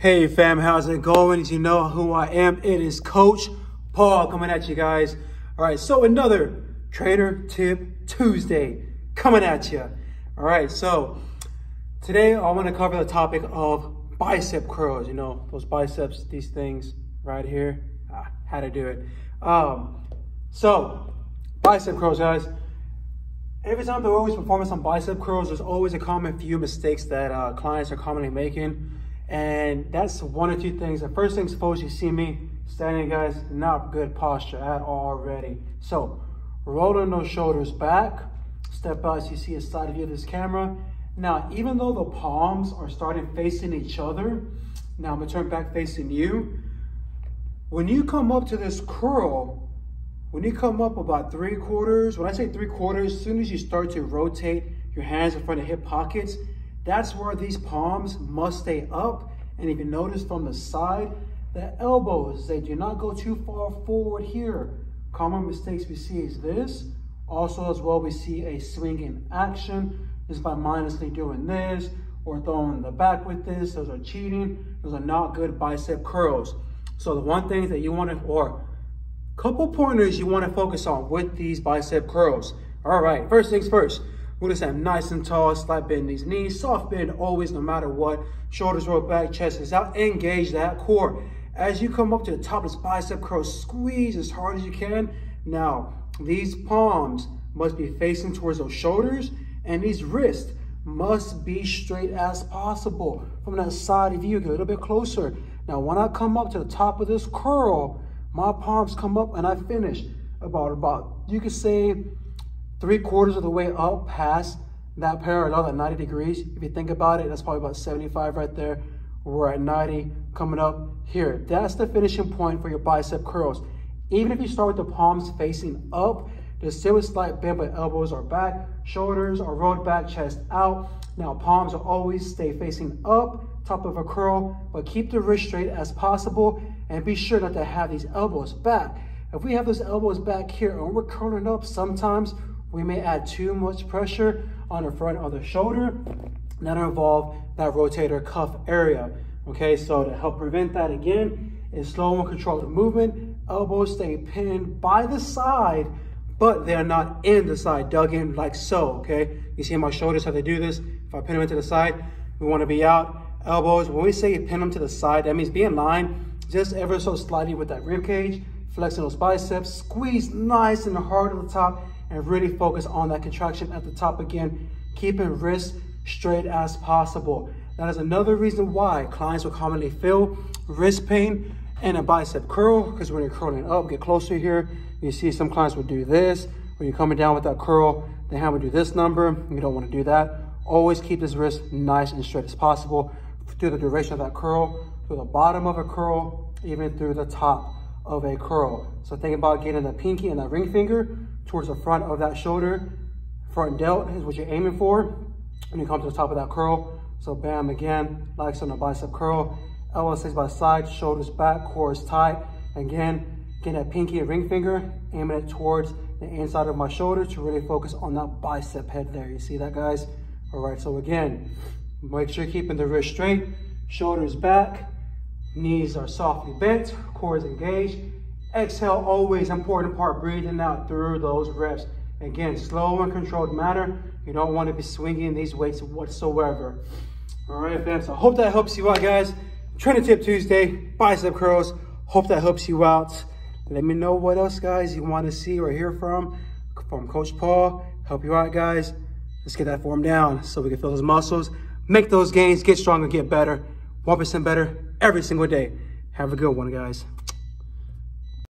Hey fam, how's it going? You know who I am, it is Coach Paul coming at you guys. All right, so another Trainer Tip Tuesday coming at you. All right, so today I want to cover the topic of bicep curls. You know, those biceps, these things right here. Ah, how to do it. Um, so, bicep curls, guys. Every time they're always performing some bicep curls, there's always a common few mistakes that uh, clients are commonly making. And that's one or two things. The first thing, suppose you see me standing, guys, not good posture at all already. So rolling those shoulders back, step out so you see a side view of this camera. Now, even though the palms are starting facing each other, now I'm gonna turn back facing you. When you come up to this curl, when you come up about three quarters, when I say three quarters, as soon as you start to rotate your hands in front of hip pockets, that's where these palms must stay up. And if you notice from the side, the elbows, they do not go too far forward here. Common mistakes we see is this. Also as well, we see a swing in action. This by mindlessly doing this or throwing the back with this. Those are cheating. Those are not good bicep curls. So the one thing that you want to, or couple pointers you want to focus on with these bicep curls. All right, first things first. We're gonna stand nice and tall, slight bend these knees, soft bend always, no matter what. Shoulders roll back, chest is out, engage that core. As you come up to the top of this bicep curl, squeeze as hard as you can. Now, these palms must be facing towards those shoulders and these wrists must be straight as possible. From that side view, get a little bit closer. Now, when I come up to the top of this curl, my palms come up and I finish about, about you could say three quarters of the way up past that parallel at 90 degrees. If you think about it, that's probably about 75 right there. We're at 90 coming up here. That's the finishing point for your bicep curls. Even if you start with the palms facing up, there's still a slight bend, but elbows are back, shoulders are rolled back, chest out. Now palms will always stay facing up, top of a curl, but keep the wrist straight as possible and be sure not to have these elbows back. If we have those elbows back here and we're curling up, sometimes we may add too much pressure on the front of the shoulder. That'll involve that rotator cuff area. Okay, so to help prevent that again, is slow and controlled movement. Elbows stay pinned by the side, but they're not in the side, dug in like so, okay? You see my shoulders, how they do this? If I pin them into the side, we wanna be out. Elbows, when we say you pin them to the side, that means be in line just ever so slightly with that rib cage, flexing those biceps, squeeze nice and hard at the top, and really focus on that contraction at the top again, keeping wrists straight as possible. That is another reason why clients will commonly feel wrist pain and a bicep curl, because when you're curling up, get closer here, you see some clients will do this, when you're coming down with that curl, the hand will do this number, you don't want to do that. Always keep this wrist nice and straight as possible through the duration of that curl, through the bottom of a curl, even through the top of a curl. So think about getting the pinky and that ring finger towards the front of that shoulder. Front delt is what you're aiming for when you come to the top of that curl. So bam, again, like on the bicep curl. Elbow stays by side, shoulders back, core is tight. Again, getting that pinky and ring finger, aiming it towards the inside of my shoulder to really focus on that bicep head there. You see that, guys? All right, so again, make sure you're keeping the wrist straight, shoulders back, knees are softly bent, core is engaged, Exhale, always important part, breathing out through those reps. Again, slow and controlled manner. You don't want to be swinging these weights whatsoever. All right, fam, so I hope that helps you out, guys. Trainer Tip Tuesday, bicep curls. Hope that helps you out. Let me know what else, guys, you want to see or hear from, from Coach Paul. Help you out, guys. Let's get that form down so we can feel those muscles, make those gains, get stronger, get better, 1% better every single day. Have a good one, guys.